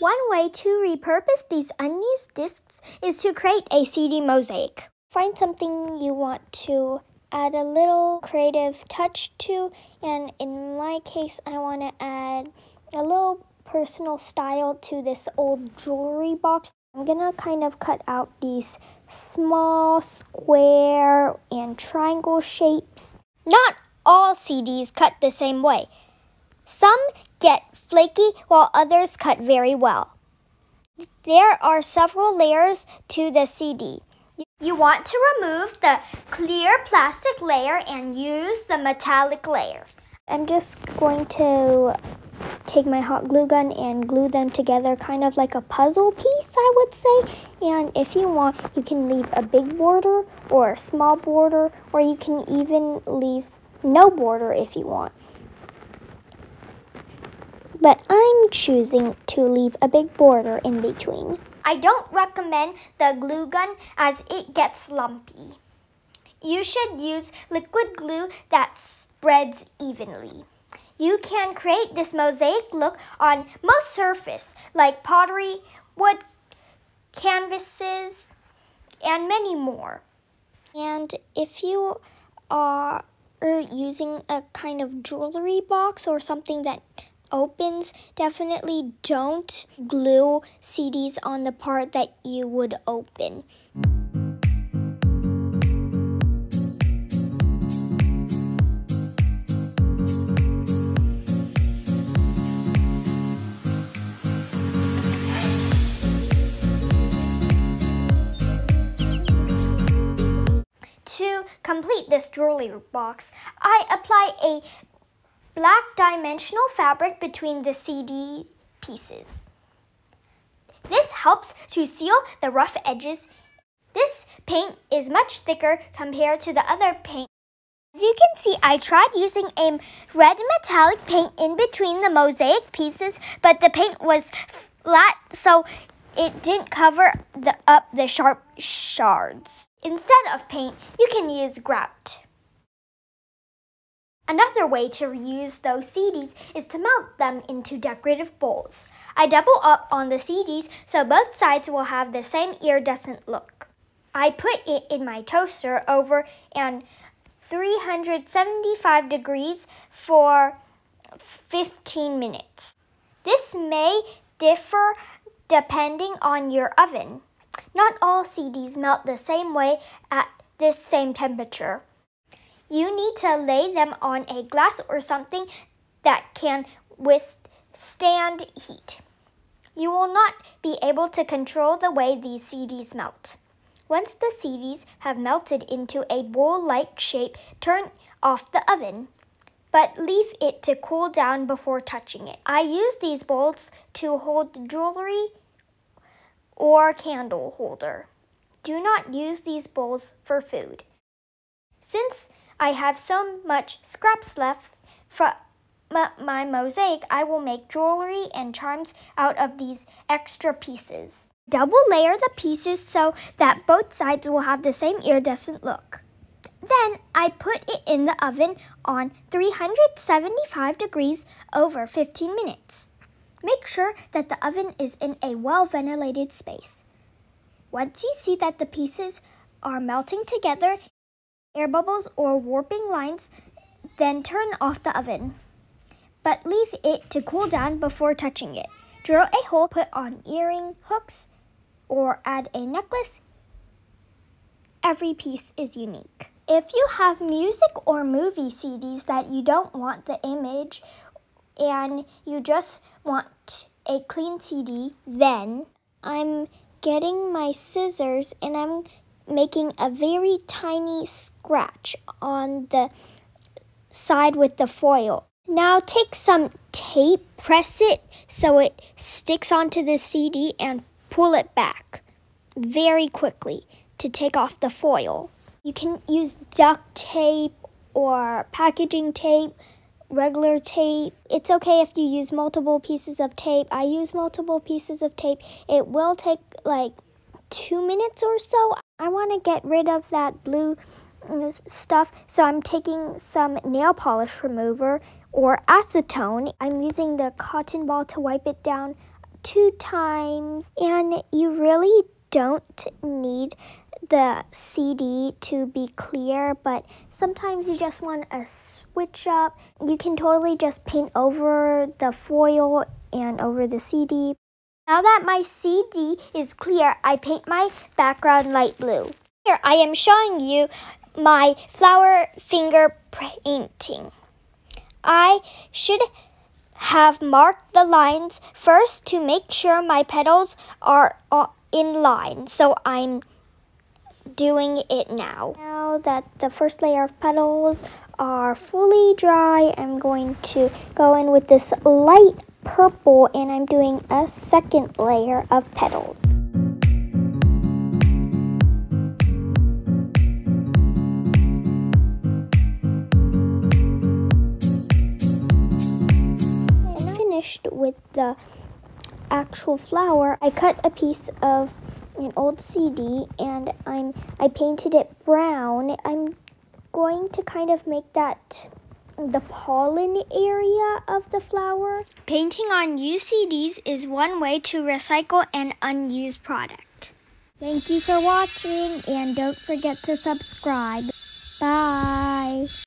One way to repurpose these unused discs is to create a CD mosaic. Find something you want to add a little creative touch to, and in my case, I want to add a little personal style to this old jewelry box. I'm gonna kind of cut out these small square and triangle shapes. Not all CDs cut the same way. Some get flaky while others cut very well. There are several layers to the CD. You want to remove the clear plastic layer and use the metallic layer. I'm just going to take my hot glue gun and glue them together kind of like a puzzle piece, I would say. And if you want, you can leave a big border or a small border, or you can even leave no border if you want. But I'm choosing to leave a big border in between. I don't recommend the glue gun as it gets lumpy. You should use liquid glue that spreads evenly. You can create this mosaic look on most surface like pottery, wood, canvases, and many more. And if you are using a kind of jewelry box or something that opens, definitely don't glue CDs on the part that you would open. To complete this jewelry box, I apply a black dimensional fabric between the CD pieces. This helps to seal the rough edges. This paint is much thicker compared to the other paint. As you can see, I tried using a red metallic paint in between the mosaic pieces, but the paint was flat, so it didn't cover the, up the sharp shards. Instead of paint, you can use grout. Another way to reuse those CDs is to melt them into decorative bowls. I double up on the CDs so both sides will have the same iridescent look. I put it in my toaster over and 375 degrees for 15 minutes. This may differ depending on your oven. Not all CDs melt the same way at this same temperature. You need to lay them on a glass or something that can withstand heat. You will not be able to control the way these CDs melt. Once the CDs have melted into a bowl-like shape, turn off the oven, but leave it to cool down before touching it. I use these bowls to hold jewelry or candle holder. Do not use these bowls for food. Since I have so much scraps left from my mosaic, I will make jewelry and charms out of these extra pieces. Double layer the pieces so that both sides will have the same iridescent look. Then I put it in the oven on 375 degrees over 15 minutes. Make sure that the oven is in a well-ventilated space. Once you see that the pieces are melting together, air bubbles or warping lines, then turn off the oven. But leave it to cool down before touching it. Drill a hole, put on earring hooks, or add a necklace. Every piece is unique. If you have music or movie CDs that you don't want the image and you just want a clean CD, then I'm getting my scissors and I'm making a very tiny scratch on the side with the foil. Now take some tape, press it so it sticks onto the CD and pull it back very quickly to take off the foil. You can use duct tape or packaging tape regular tape. It's okay if you use multiple pieces of tape. I use multiple pieces of tape. It will take like two minutes or so. I want to get rid of that blue uh, stuff, so I'm taking some nail polish remover or acetone. I'm using the cotton ball to wipe it down two times. And you really don't need the CD to be clear, but sometimes you just want a switch up. You can totally just paint over the foil and over the CD. Now that my CD is clear, I paint my background light blue. Here I am showing you my flower finger painting. I should have marked the lines first to make sure my petals are uh, in line. So I'm doing it now. Now that the first layer of petals are fully dry, I'm going to go in with this light purple and I'm doing a second layer of petals. I finished with the actual flower, I cut a piece of an old CD and I'm I painted it brown. I'm going to kind of make that the pollen area of the flower. Painting on used CDs is one way to recycle an unused product. Thank you for watching and don't forget to subscribe. Bye.